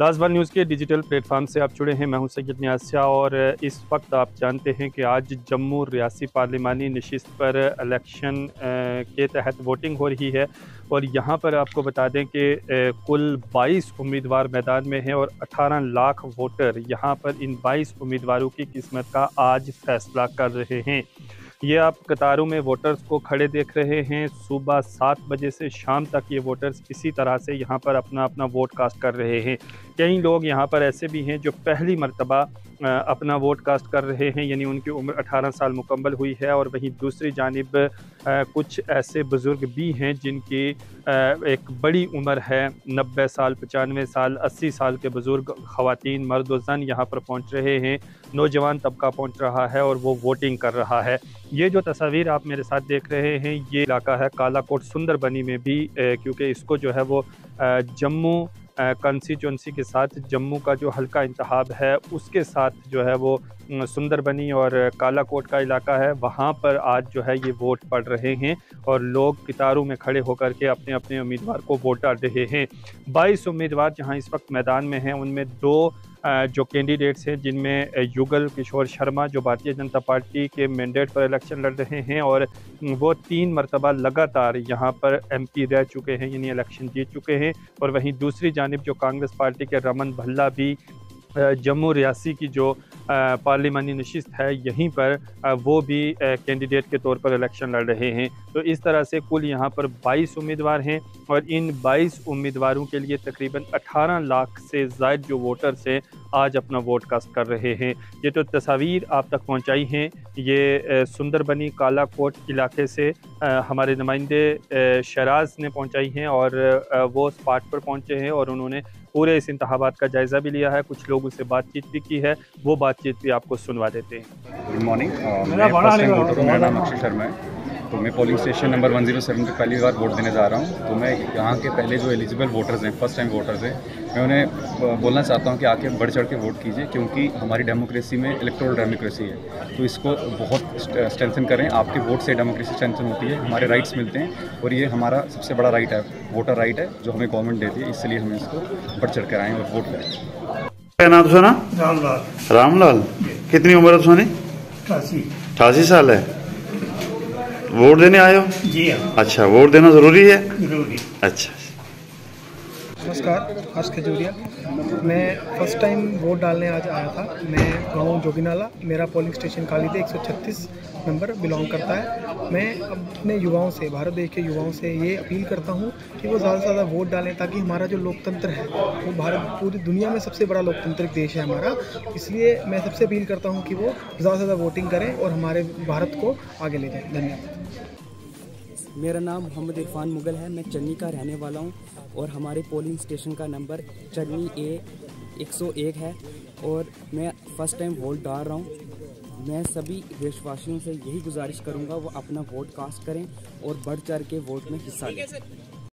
लाजवाल news के digital platform से आप जुड़े हैं। मैं हूँ सैयद न्यासिया और इस वक्त आप जानते हैं कि आज जम्मू रियासी पार्लिमानी नशस्त पर इलेक्शन के तहत वोटिंग हो रही है और यहाँ पर आपको बता दें कि कुल 22 उम्मीदवार मैदान में हैं और 18 लाख वोटर यहाँ पर इन 22 उम्मीदवारों की किस्मत का आज फैसला कर रहे हैं। ये आप कतारों में वोटर्स को खड़े देख रहे हैं। सुबह सात बजे से शाम तक ये वोटर्स इसी तरह से यहाँ पर अपना अपना वोट कास्ट कर रहे हैं। कई लोग यहाँ पर ऐसे भी हैं जो पहली मरतबा अपना वोट कास्ट कर रहे हैं, यानी उनकी उम्र 18 साल मुकम्मल हुई है और वहीं दूसरी जानब कुछ ऐसे बुज़ुर्ग भी हैं जिनकी एक बड़ी उम्र है, नब्बे साल, पचानवे साल, अस्सी साल के बुज़ुर्ग ख़वान मर्द वन यहाँ पर पहुँच रहे हैं, नौजवान तबका पहुँच रहा है और वो वोटिंग कर रहा है। ये जो तस्वीर आप मेरे साथ देख रहे हैं, ये इलाका है कालाकोट सुंदरबनी में भी क्योंकि इसको जो है वो जम्मू कंस्टिट्यूंसी के साथ जम्मू का जो हल्का इंतहाब है उसके साथ जो है वो सुंदरबनी और कालाकोट का इलाका है। वहाँ पर आज जो है ये वोट पड़ रहे हैं और लोग कितारों में खड़े होकर के अपने अपने उम्मीदवार को वोट डाल रहे हैं। बाईस उम्मीदवार जहाँ इस वक्त मैदान में हैं, उनमें दो जो कैंडिडेट्स हैं, जिनमें युगल किशोर शर्मा, जो भारतीय जनता पार्टी के मैंडेट पर इलेक्शन लड़ रहे हैं और वो तीन मरतबा लगातार यहाँ पर एमपी रह चुके हैं, यानी इलेक्शन जीत चुके हैं। और वहीं दूसरी जानब जो कांग्रेस पार्टी के रमन भल्ला भी जम्मू रियासी की जो पार्लिमानी नशस्त है, यहीं पर वो भी कैंडिडेट के तौर पर इलेक्शन लड़ रहे हैं। तो इस तरह से कुल यहाँ पर 22 उम्मीदवार हैं और इन 22 उम्मीदवारों के लिए तकरीबन 18 लाख से ज़ायद जो वोटर्स हैं, आज अपना वोट कास्ट कर रहे हैं। ये तो तस्वीर आप तक पहुँचाई हैं। ये सुंदरबनी कालाकोट इलाके से हमारे नुमाइंदे शराज ने पहुँचाई हैं और वो स्पाट पर पहुँचे हैं और उन्होंने पूरे इस इंतबात का जायज़ा भी लिया है। कुछ लोगों से बातचीत भी की है। वो बातचीत भी आपको सुनवा देते हैं। गुड मॉर्निंग मेरा नाम अक्षय शर्मा है। तो मैं पोलिंग स्टेशन नंबर 107 पे पहली बार वोट देने जा रहा हूँ। तो मैं यहाँ के पहले जो एलिजिबल वोटर्स हैं फ़र्स्ट टाइम वोटर्स हैं मैं उन्हें बोलना चाहता हूँ कि आके बढ़ चढ़ के वोट कीजिए क्योंकि हमारी डेमोक्रेसी में इलेक्ट्रोल डेमोक्रेसी है। तो इसको बहुत स्ट्रेंथन करें। आपके वोट से डेमोक्रेसी स्ट्रेंथन होती है हमारे राइट्स मिलते हैं और ये हमारा सबसे बड़ा राइट है वोटर राइट है जो हमें गवर्नमेंट देती है इसलिए हमें इसको बढ़ चढ़ कर आएँ और वोट करें। क्या नाम सोना? रामलाल। रामलाल। कितनी उम्र है सोनी? अठासी। साल है। वोट देने आयो हो? जी हाँ। अच्छा वोट देना ज़रूरी है? ज़रूरी। अच्छा। नमस्कार हर्ष खजूरिया। मैं फ़र्स्ट टाइम वोट डालने आज आया था। मैं गाँव जोगीनाला, मेरा पोलिंग स्टेशन थे 136 नंबर बिलोंग करता है। मैं अपने युवाओं से, भारत देश के युवाओं से ये अपील करता हूँ कि वो ज़्यादा से ज़्यादा वोट डालें ताकि हमारा जो लोकतंत्र है, वो भारत, पूरी दुनिया में सबसे बड़ा लोकतांत्रिक देश है हमारा। इसलिए मैं सबसे अपील करता हूँ कि वो ज़्यादा से ज़्यादा वोटिंग करें और हमारे भारत को आगे ले जाएँ। धन्यवाद। मेरा नाम मोहम्मद इरफान मुगल है। मैं चन्नी का रहने वाला हूँ। और हमारे पोलिंग स्टेशन का नंबर चन्नी ए 101 है और मैं फ़र्स्ट टाइम वोट डाल रहा हूँ। मैं सभी देशवासियों से यही गुजारिश करूँगा, वो अपना वोट कास्ट करें और बढ़ चढ़ के वोट में हिस्सा लें।